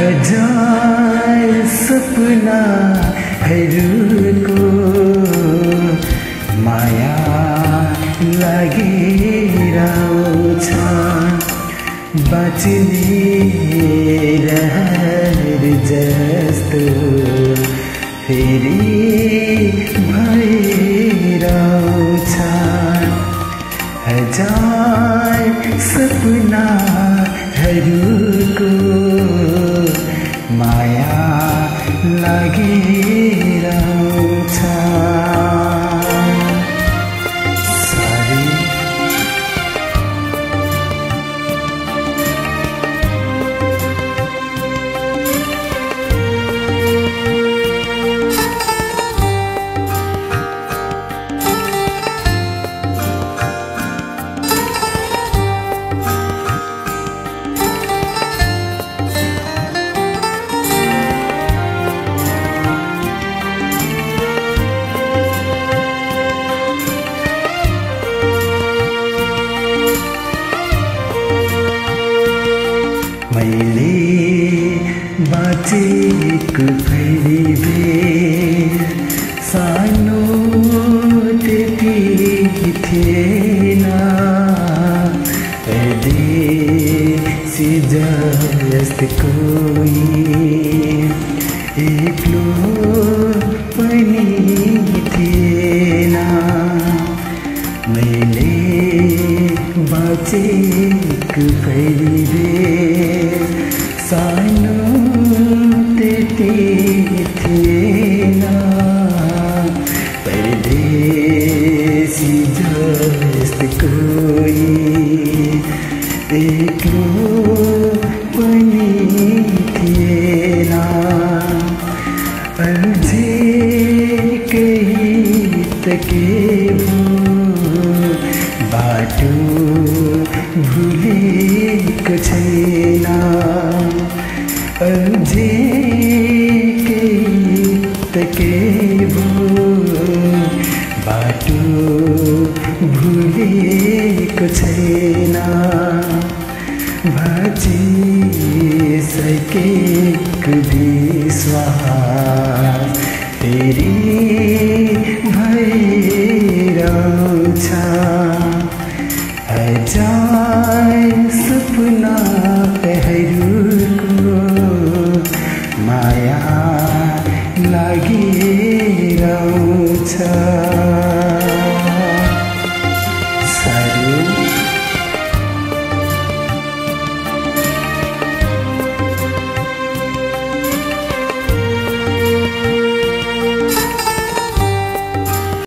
हजार सपनाहरूको माया लागेर आउँछ बाँच्ने रहर जस्तो। फेरि भएर आउँछ हजार सपनाहरूको Maria. मैले बाँचेको पहिले सानो त्यति थिएन देशी जस्तो कोही एक्लो पनि थिएन मैले बाँचेको पहिले सानो त्यति थिएन परदेशी जस्तो कोही एक्लो पनि थिएन अझै केही त के भो बाटो अझै बाटो भुलेको छैन बाँचिसकेको विश्वास फेरि छ